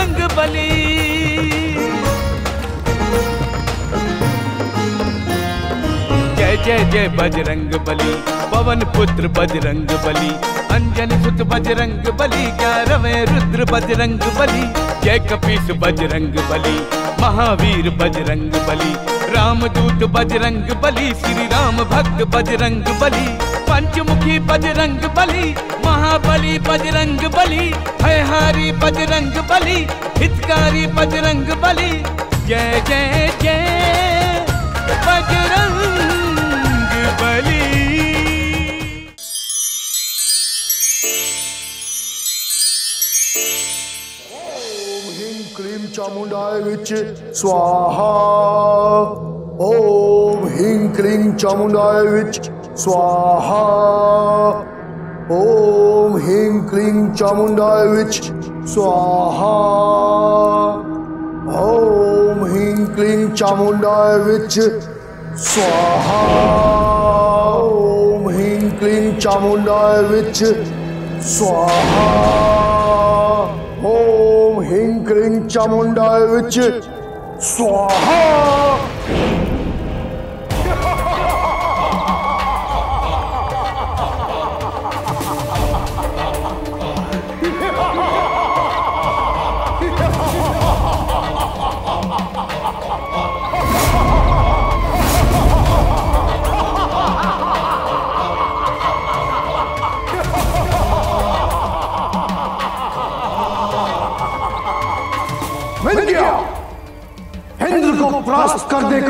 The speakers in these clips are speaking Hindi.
बजरंग बली। जय जय जय बजरंग बली, पवन पुत्र बजरंग बली, अंजनी सुत बजरंग बली, ग्यारहवें रुद्र बजरंग बली, जय कपीस बजरंग बली, महावीर बजरंग बली रामदूत बजरंग बली, श्री राम भक्त बजरंग बली, पंचमुखी बजरंग बली महाबली बजरंग बली भयहारी बजरंग बली, हितकारी बजरंग बली। जय जय जय बजरंग बली। ह्रीं क्लीं चामुंडाय विच स्वाहा। ओम ह्रीं क्लीं चामुंडाय विच स्वाहा। ओम ह्रीं क्लीं चामुंडाय विच स्वाहा ओम ह्रीं क्लीं चामुंडाय विच स्वाहा ओम ह्रीं क्लीं चामुंडाय विच स्वाहा ओम ह्रीं क्लीं चामुंडाय विच स्वाहा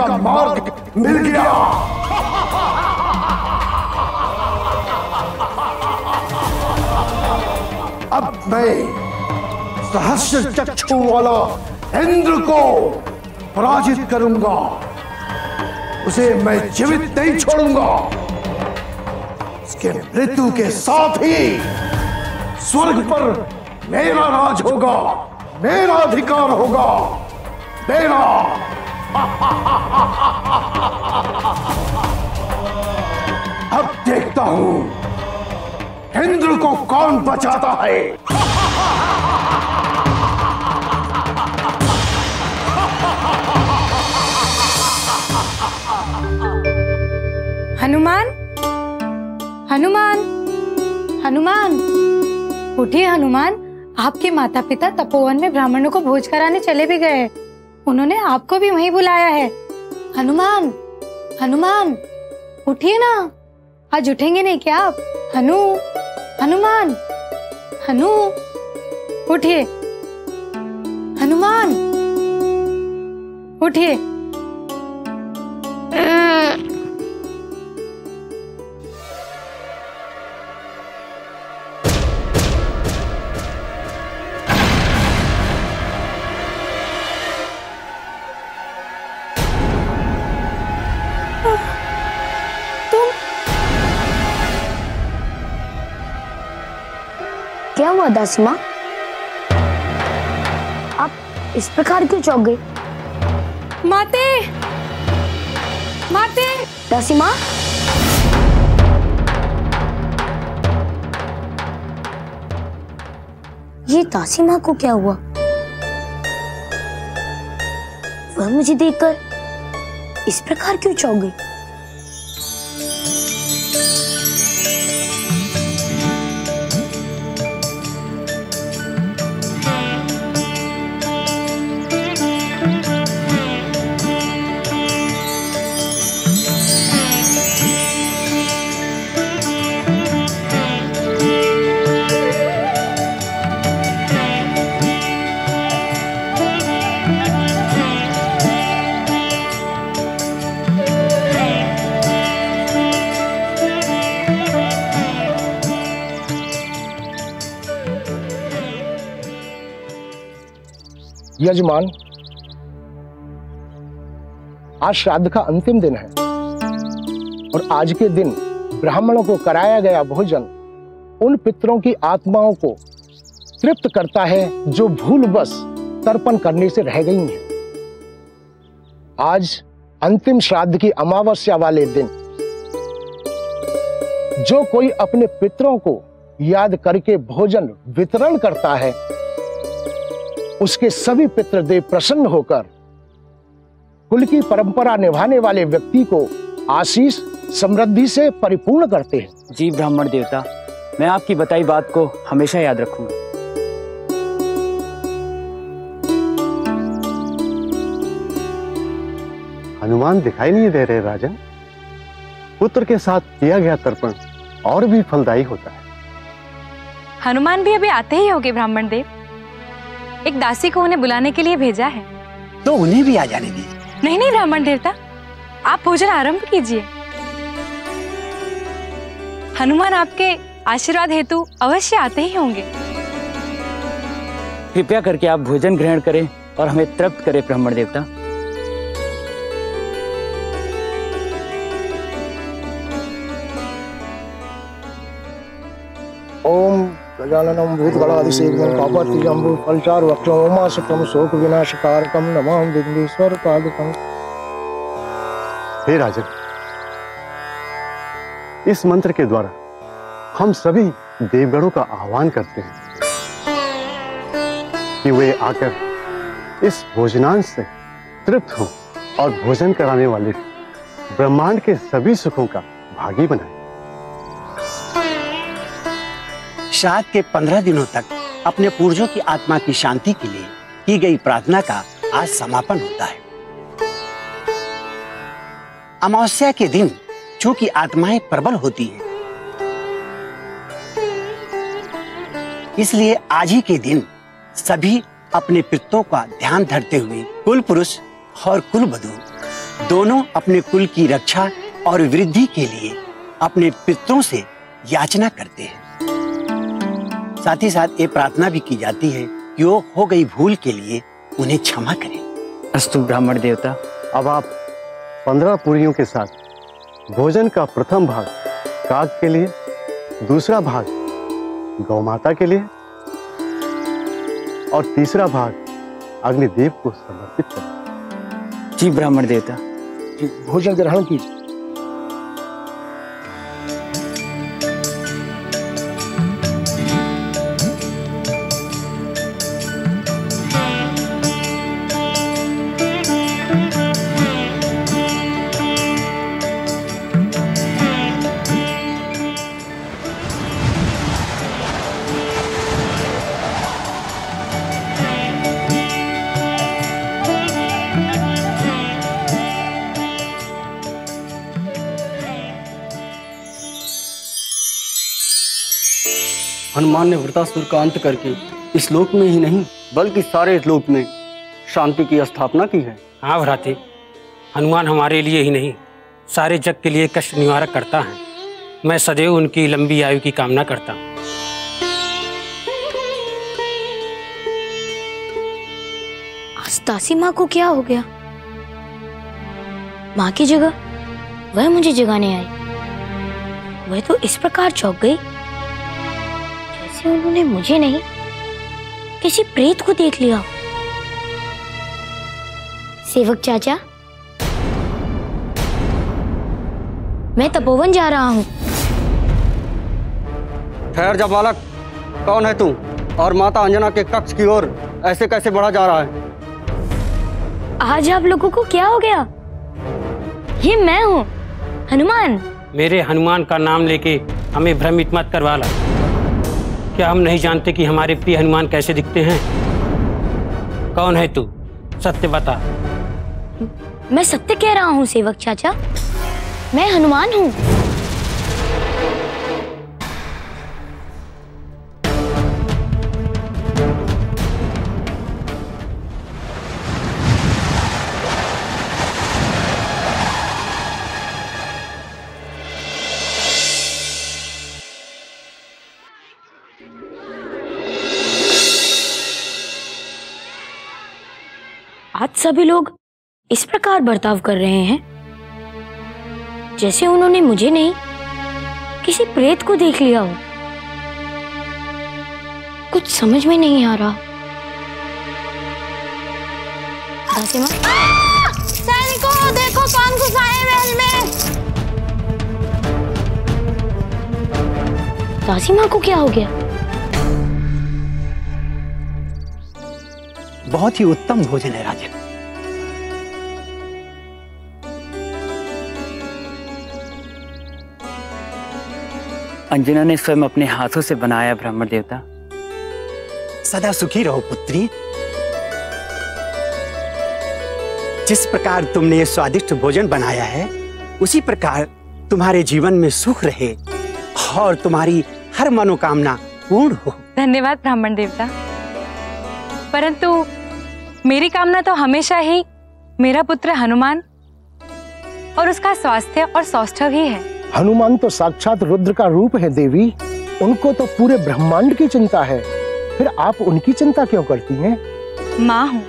का मार्ग मिल गया। अब मैं सहस्र चक्षु वाला इंद्र को पराजित करूँगा। उसे मैं जीवित नहीं छोड़ूँगा। उसके मृत्यु के साथ ही स्वर्ग पर मेरा राज होगा, मेरा अधिकार होगा, मेरा अब देखता हूँ इंद्र को कौन बचाता है? हनुमान? हनुमान? हनुमान? उठिए हनुमान, आपके माता पिता तपोवन में ब्राह्मणों को भोज कराने चले भी गए। उन्होंने आपको भी वहीं बुलाया है। हनुमान हनुमान, उठिए ना। आज उठेंगे नहीं क्या आप? हनु, हनुमान, हनु, उठिए। हनुमान, उठिए। क्या हुआ दासी माँ आप इस प्रकार क्यों चौंक? गई माते! माते! दासी माँ ये दासी माँ को क्या हुआ? वह मुझे देखकर इस प्रकार क्यों चौंक? गई यजमान, आज श्राद्ध का अंतिम दिन है और आज के दिन ब्राह्मणों को कराया गया भोजन उन पितरों की आत्माओं को तृप्त करता है जो भूल बस तर्पण करने से रह गई हैं। आज अंतिम श्राद्ध की अमावस्या वाले दिन। जो कोई अपने पितरों को याद करके भोजन वितरण करता है उसके सभी पितृदेव प्रसन्न होकर कुल की परंपरा निभाने वाले व्यक्ति को आशीष समृद्धि से परिपूर्ण करते हैं। जी ब्राह्मण देवता मैं आपकी बताई बात को हमेशा याद रखूँगा। हनुमान दिखाई नहीं दे रहे राजन। पुत्र के साथ किया गया तर्पण और भी फलदायी होता है। हनुमान भी अभी आते ही होंगे ब्राह्मण देव। एक दासी को उन्हें बुलाने के लिए भेजा है। तो उन्हें भी आ जाने दी नहीं नहीं ब्राह्मण देवता आप भोजन आरंभ कीजिए। हनुमान आपके आशीर्वाद हेतु अवश्य आते ही होंगे। कृपया करके आप भोजन ग्रहण करें और हमें तृप्त करें ब्राह्मण देवता। हे राजन, इस मंत्र के द्वारा हम सभी देवगणों का आह्वान करते हैं कि वे आकर इस भोजनांश से तृप्त हों और भोजन कराने वाले ब्रह्मांड के सभी सुखों का भागी बनाए। श्राद्ध के पंद्रह दिनों तक अपने पूर्वजों की आत्मा की शांति के लिए की गई प्रार्थना का आज समापन होता है। अमावस्या के दिन चूँकि आत्माएँ प्रबल होती हैं, इसलिए आज ही के दिन सभी अपने पितरों का ध्यान धरते हुए कुल पुरुष और कुल वधु दोनों अपने कुल की रक्षा और वृद्धि के लिए अपने पितरों से याचना करते हैं। साथ ही साथ ये प्रार्थना भी की जाती है कि वो हो गई भूल के लिए उन्हें क्षमा करें। अस्तु ब्राह्मण देवता अब आप पंद्रह पुरियों के साथ भोजन का प्रथम भाग काग के लिए दूसरा भाग गौ माता के लिए और तीसरा भाग अग्निदेव को समर्पित करें। जी ब्राह्मण देवता। भोजन ग्रहण कीजिए। हनुमान ने वृतासुर का अंत करके इस लोक में ही नहीं बल्कि सारे लोक में शांति की स्थापना की है। हाँ भ्राते हनुमान हमारे लिए ही नहीं सारे जग के लिए कष्ट निवारक करता है। मैं सदैव उनकी लंबी आयु की कामना करता हूँ। दासी माँ को क्या हो गया? माँ की जगह? वह मुझे जगाने आई। वह तो इस प्रकार चौंक गई। जैसे उन्होंने मुझे नहीं। किसी प्रेत को देख लिया। सेवक चाचा मैं तपोवन जा रहा हूँ। ठहर जा बालक कौन है तू? और माता अंजना के कक्ष की ओर ऐसे कैसे बढ़ा जा रहा है? आज आप लोगों को क्या हो गया? ये मैं हूँ हनुमान। मेरे हनुमान का नाम लेके हमें भ्रमित मत करवा करवाला क्या हम नहीं जानते कि हमारे प्रिय हनुमान कैसे दिखते हैं? कौन है तू? सत्य बता। मैं सत्य कह रहा हूँ, सेवक चाचा। मैं हनुमान हूँ। सभी लोग इस प्रकार बर्ताव कर रहे हैं। जैसे उन्होंने मुझे नहीं किसी प्रेत को देख लिया हो। कुछ समझ में नहीं आ रहा। सैनिकों देखो कौन घुसा है महल में। दासी माँ को क्या हो गया? बहुत ही उत्तम भोजन है राजन। अंजना ने स्वयं अपने हाथों से बनाया ब्राह्मण देवता। सदा सुखी रहो पुत्री। जिस प्रकार तुमने ये स्वादिष्ट भोजन बनाया है उसी प्रकार तुम्हारे जीवन में सुख रहे और तुम्हारी हर मनोकामना पूर्ण हो। धन्यवाद ब्राह्मण देवता। परंतु मेरी कामना तो हमेशा ही मेरा पुत्र हनुमान और उसका स्वास्थ्य और सौष्ठव ही है। हनुमान तो साक्षात रुद्र का रूप है, देवी। उनको तो पूरे ब्रह्मांड की चिंता है। फिर आप उनकी चिंता क्यों करती हैं? माँ हूँ।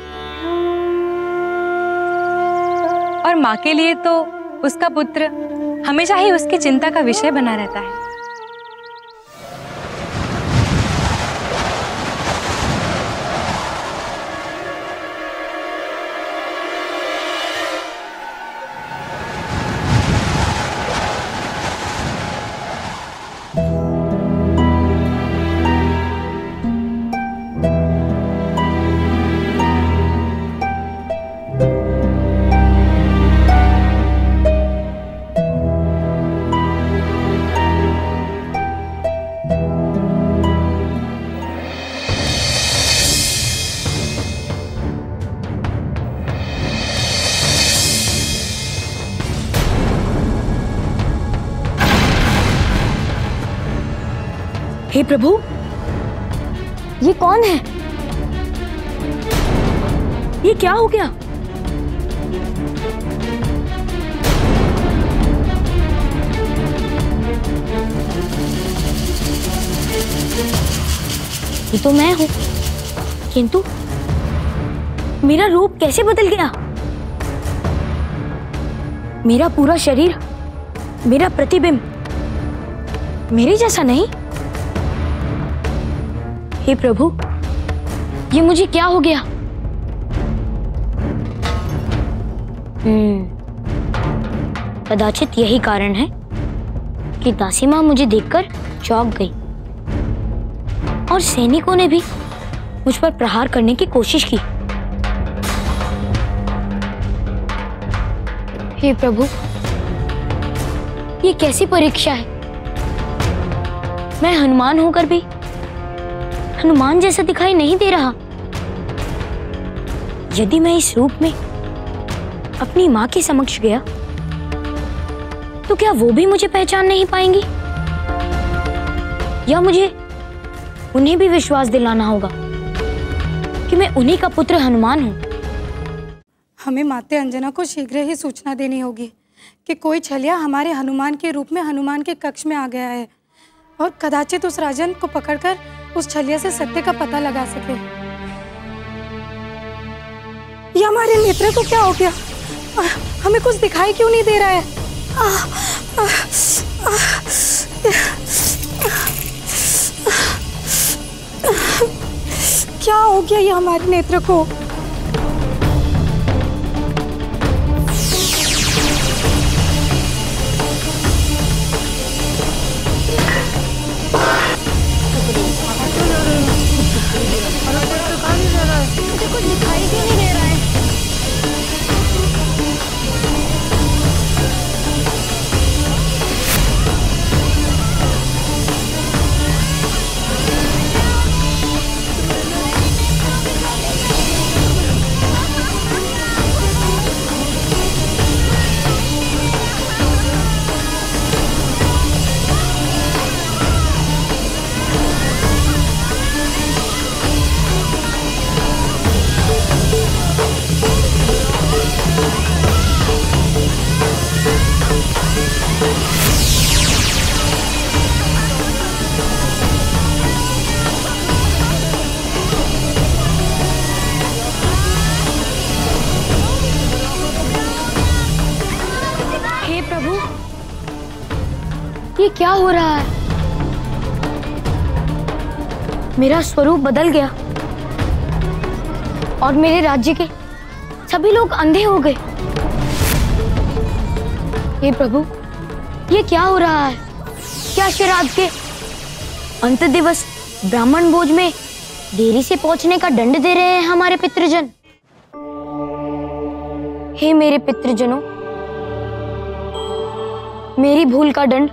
और माँ के लिए तो उसका पुत्र हमेशा ही उसकी चिंता का विषय बना रहता है। हे प्रभु, ये कौन है? ये क्या हो गया? ये तो मैं हूँ, किंतु मेरा रूप कैसे बदल गया? मेरा पूरा शरीर, मेरा प्रतिबिंब मेरे जैसा नहीं? हे प्रभु, ये मुझे क्या हो गया? हम्म कदाचित यही कारण है कि दासी माँ मुझे देखकर चौंक गई। और सैनिकों ने भी मुझ पर प्रहार करने की कोशिश की। हे प्रभु, ये कैसी परीक्षा है? मैं हनुमान होकर भी हनुमान जैसा दिखाई नहीं दे रहा। यदि मैं इस रूप में अपनी माँ के समक्ष गया तो क्या वो भी मुझे पहचान नहीं पाएँगी? या मुझे उन्हें भी विश्वास दिलाना होगा कि मैं उन्हीं का पुत्र हनुमान हूँ? हमें माते अंजना को शीघ्र ही सूचना देनी होगी कि कोई छलिया हमारे हनुमान के रूप में हनुमान के कक्ष में आ गया है और कदाचित उस राजन को पकड़कर उस छलिया से सत्य का पता लगा सके। ये हमारे नेत्र को क्या हो गया? हमें कुछ दिखाई क्यों नहीं दे रहा है? क्या हो गया ये हमारे नेत्र को? मुझे कुछ दिखाई क्यों नहीं दे रहा है ये क्या हो रहा है? मेरा स्वरूप बदल गया। और मेरे राज्य के सभी लोग अंधे हो गए। हे प्रभु, ये क्या हो रहा है? क्या श्राद्ध के अंत दिवस ब्राह्मण भोज में देरी से पहुँचने का दंड दे रहे हैं हमारे पितृजन? हे मेरे पितृजनों, मेरी भूल का दंड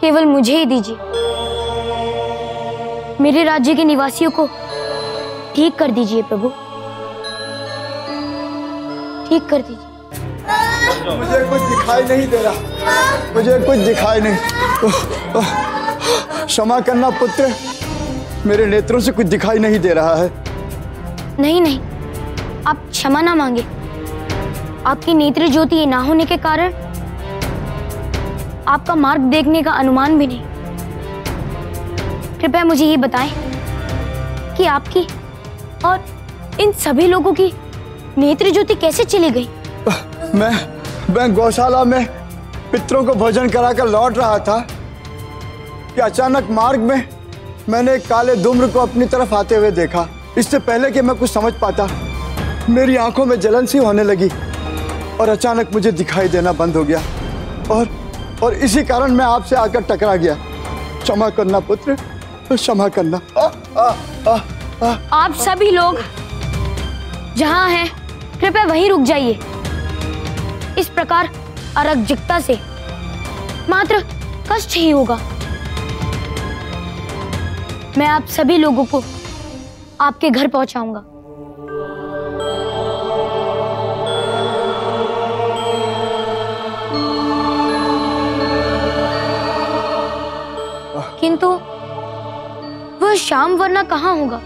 केवल मुझे ही दीजिए। मेरे राज्य के निवासियों को ठीक कर दीजिए प्रभु। ठीक कर दीजिए। मुझे कुछ दिखाई नहीं दे रहा। मुझे कुछ दिखाई नहीं। क्षमा करना पुत्र मेरे नेत्रों से कुछ दिखाई नहीं दे रहा है। नहीं नहीं। आप क्षमा ना मांगे। आपकी नेत्र ज्योति ना होने के कारण आपका मार्ग देखने का अनुमान भी नहीं। कृपया मुझे ये बताएँ कि आपकी और इन सभी लोगों की नेत्र ज्योति कैसे चली गई? मैं मैं गौशाला में पितरों को भोजन कराकर लौट रहा था कि अचानक मार्ग में मैंने काले धूम्र को अपनी तरफ़ आते हुए देखा। इससे पहले कि मैं कुछ समझ पाता, मेरी आँखों में जलन सी होने लगी और अचानक मुझे दिखाई देना बंद हो गया और और इसी कारण मैं आपसे आकर टकरा गया। क्षमा करना पुत्र क्षमा करना। आ, आ, आ, आ, आप सभी लोग जहाँ हैं कृपया वहीं रुक जाइए। इस प्रकार अराजकता से मात्र कष्ट ही होगा। मैं आप सभी लोगों को आपके घर पहुंचाऊँगा। किंतु वह शाम वरना कहाँ होगा?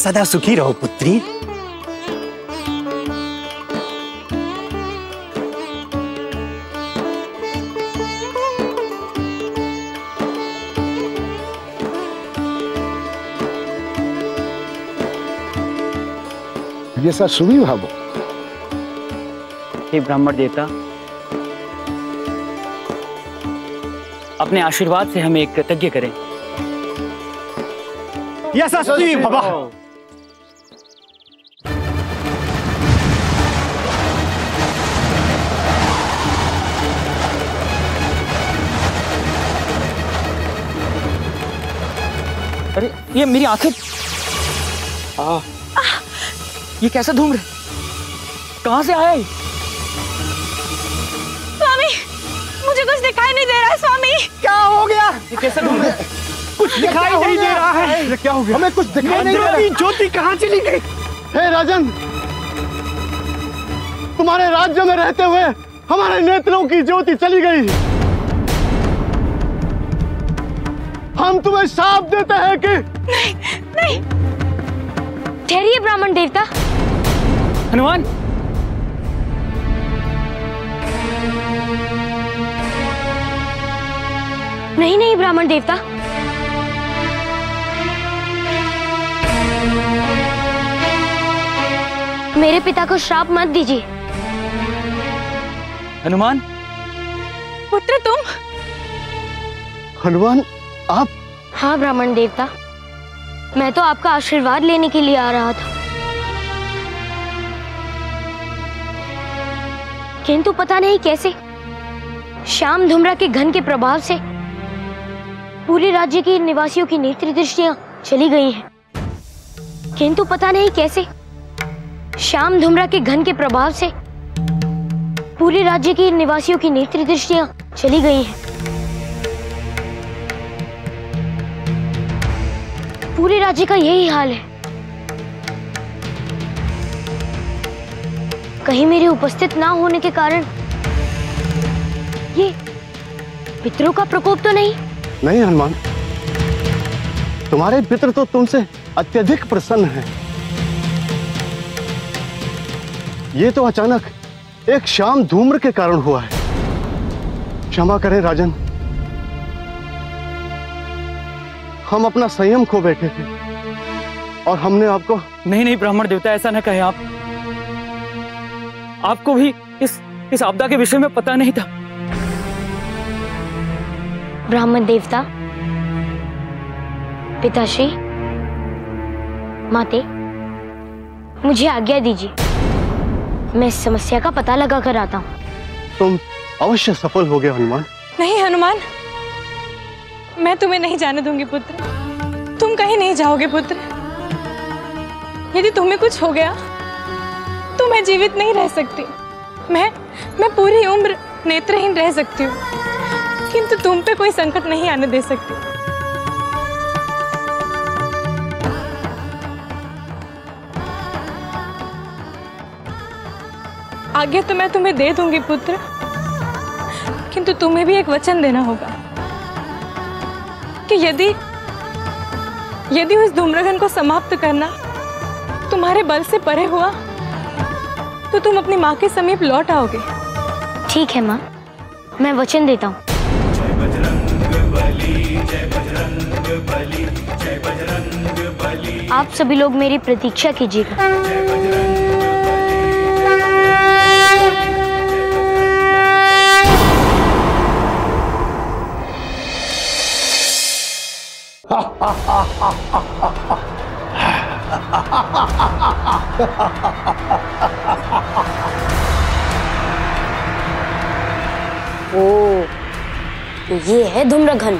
सदा सुखी रहो पुत्री। ये सब सुभी भावो हे ब्राह्मण देवता अपने आशीर्वाद से हमें एक कृतज्ञ करें। यशस्वी भवः ये मेरी आँखें ये कैसा धूम्र कहाँ से आया ये? स्वामी मुझे कुछ दिखाई नहीं दे रहा है स्वामी। क्या हो गया? ये कैसा धूम्र कुछ दिखाई नहीं दे रहा है। ये क्या हो गया? हमें कुछ दिखाई नहीं दे ज्योति रहा। ज्योति कहाँ चली गई? हे राजन तुम्हारे राज्य में रहते हुए हमारे नेत्रों की ज्योति चली गई। हम तुम्हें साफ़ देते हैं कि नहीं नहीं। ठहरिए ब्राह्मण देवता। हनुमान। नहीं नहीं ब्राह्मण देवता। मेरे पिता को श्राप मत दीजिए। हनुमान। पुत्र तुम। हनुमान आप हाँ ब्राह्मण देवता। मैं तो आपका आशीर्वाद लेने के लिए आ रहा था। किंतु पता नहीं कैसे, श्याम धुमरा के घन के प्रभाव से पूरे राज्य के निवासियों की नेत्र दृष्टियाँ चली गई हैं। किंतु पता नहीं कैसे, श्याम धुमरा के घन के प्रभाव से पूरे राज्य के निवासियों की नेत्र दृष्टियाँ चली गई हैं। पूरे राज्य का यही हाल है। कहीं मेरे उपस्थित ना होने के कारण ये पितरों का प्रकोप तो नहीं? नहीं, हनुमान। तुम्हारे पितर तो तुमसे अत्यधिक प्रसन्न हैं। ये तो अचानक एक शाम धूम्र के कारण हुआ है। क्षमा करें, राजन। हम अपना संयम खो बैठे थे। और हमने आपको नहीं नहीं ब्राह्मण देवता ऐसा ना कहे आप। आपको भी इस इस आपदा के विषय में पता नहीं था। ब्राह्मण देवता पिताश्री माते मुझे आज्ञा दीजिए। मैं इस समस्या का पता लगा कर आता हूँ। तुम अवश्य सफल हो गए हनुमान। नहीं हनुमान। मैं तुम्हें नहीं जाने दूँगी, पुत्र। तुम कहीं नहीं जाओगे, पुत्र। यदि तुम्हें कुछ हो गया तो मैं जीवित नहीं रह सकती। मैं मैं पूरी उम्र नेत्रहीन रह सकती हूँ। किंतु तुम पे कोई संकट नहीं आने दे सकती। आगे तो मैं तुम्हें दे दूँगी, पुत्र। किंतु तुम्हें भी एक वचन देना होगा। कि यदि यदि उस धूम्रगन को समाप्त करना तुम्हारे बल से परे हुआ तो तुम अपनी माँ के समीप लौट आओगे। ठीक है माँ मैं वचन देता हूँ। आप सभी लोग मेरी प्रतीक्षा कीजिएगा। ओ ये है धूम्रघन।